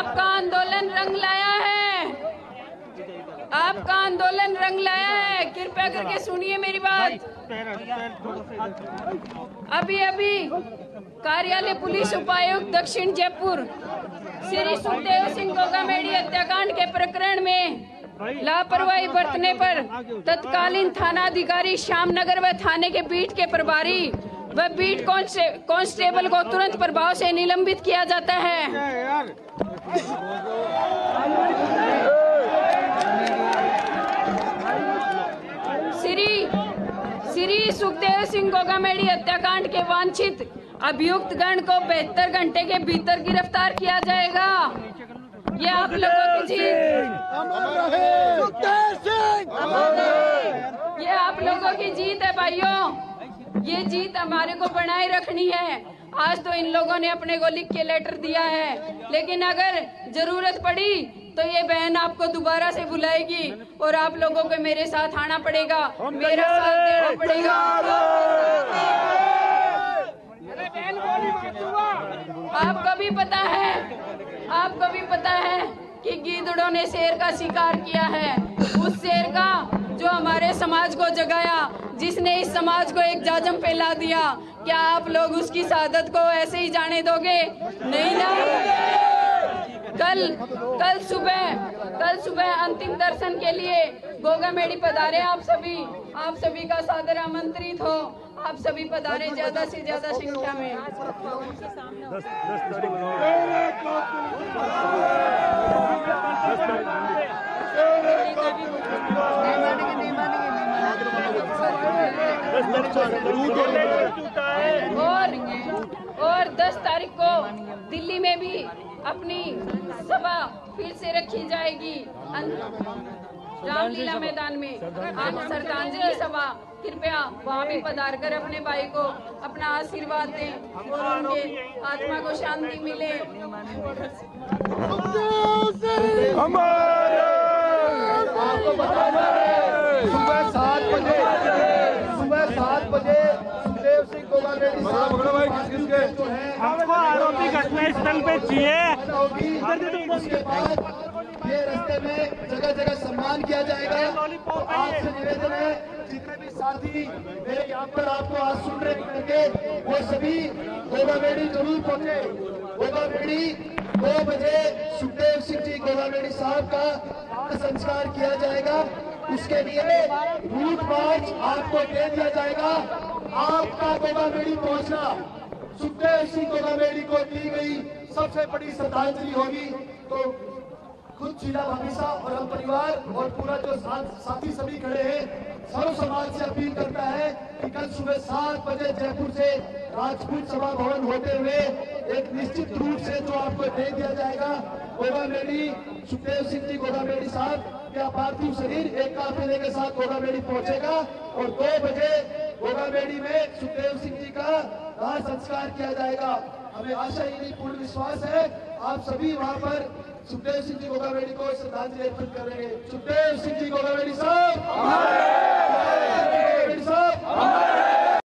आपका आंदोलन रंग लाया है। आपका आंदोलन रंग लाया है। कृपया करके सुनिए मेरी बात। अभी अभी कार्यालय पुलिस उपायुक्त दक्षिण जयपुर, श्री सुखदेव सिंह गोगामेड़ी हत्याकांड के प्रकरण में लापरवाही बरतने पर तत्कालीन थाना अधिकारी श्यामनगर व थाने के बीट के प्रभारी व बीट कांस्टे- कांस्टेबल को तुरंत प्रभाव से निलंबित किया जाता है। श्री श्री सुखदेव सिंह गोगामेड़ी हत्याकांड के वांछित अभियुक्त गण को बेहतर घंटे के भीतर गिरफ़्तार किया जाएगा। ये आप लोगों की जीत। ये आप लोगों की जीत है भाइयों। ये जीत हमारे को बनाए रखनी है। आज तो इन लोगों ने अपने को लिख के लेटर दिया है। लेकिन अगर ज़रूरत पड़ी तो ये बहन आपको दोबारा से बुलाएगी और आप लोगों को मेरे साथ आना पड़ेगा। मेरा साथ देना पड़ेगा। आपको भी पता है आपको भी पता है कि गीदड़ों ने शेर का शिकार किया है। उस शेर का जो हमारे समाज को जगाया जिसने इस समाज को एक जाजम फैला दिया। क्या आप लोग उसकी शहादत को ऐसे ही जाने दोगे? नहीं ना? कल कल सुबह कल सुबह अंतिम दर्शन के लिए गोगा मेड़ी पधारे आप सभी। आप सभी का सादर आमंत्रित हो। आप सभी पधारे ज़्यादा से ज़्यादा संख्या में। और और 10 तारीख को दिल्ली में भी अपनी सभा फिर से रखी जाएगी। रामलीला मैदान में आज श्रद्धांजलि सभा। कृपया वहाँ भी पधार कर अपने भाई को अपना आशीर्वाद दें और उनके आत्मा को शांति मिले। आपको सुबह सात बजे सुबह सात बजे हमको आरोपी घटनास्थल पे चाहिए। ये रास्ते में जगह जगह सम्मान किया जाएगा। आपसे निवेदन है जितने भी साथी मेरे यहाँ पर आपको आज सुन रहे करके वो सभी गोगामेड़ी ज़रूर पहुँचे। गोगामेड़ी दो बजे सुखदेव सिंह जी गोगामेड़ी साहब का संस्कार किया जाएगा। उसके लिए रूट मार्च आपको दे दिया जाएगा। आपका गोगामेड़ी पहुँचना सुखदेव सिंह गोगामेड़ी को दी गई सबसे बड़ी श्रद्धांजलि होगी। तो खुद जिला भाविसा और हम परिवार और पूरा जो साथ, साथी सभी खड़े हैं सर्व समाज से अपील करता है कि कल सुबह सात बजे जयपुर से राजपूत सभा भवन होते हुए एक निश्चित रूप से जो आपको दे दिया जाएगा गोगामेड़ी सुखदेव सिंह जी गोगामेड़ी साहब का पार्थिव शरीर एक काफिले के साथ गोगामेड़ी पहुंचेगा? और दो बजे गोगामेड़ी में सुखदेव सिंह जी का दाह संस्कार किया जाएगा। हमें आशा ही पूर्ण विश्वास है। आप सभी वहाँ पर सुखदेव सिंह जी गोगामेड़ी को श्रद्धांजलि अर्पित करेंगे सुखदेव सिंह जी गोगामेड़ी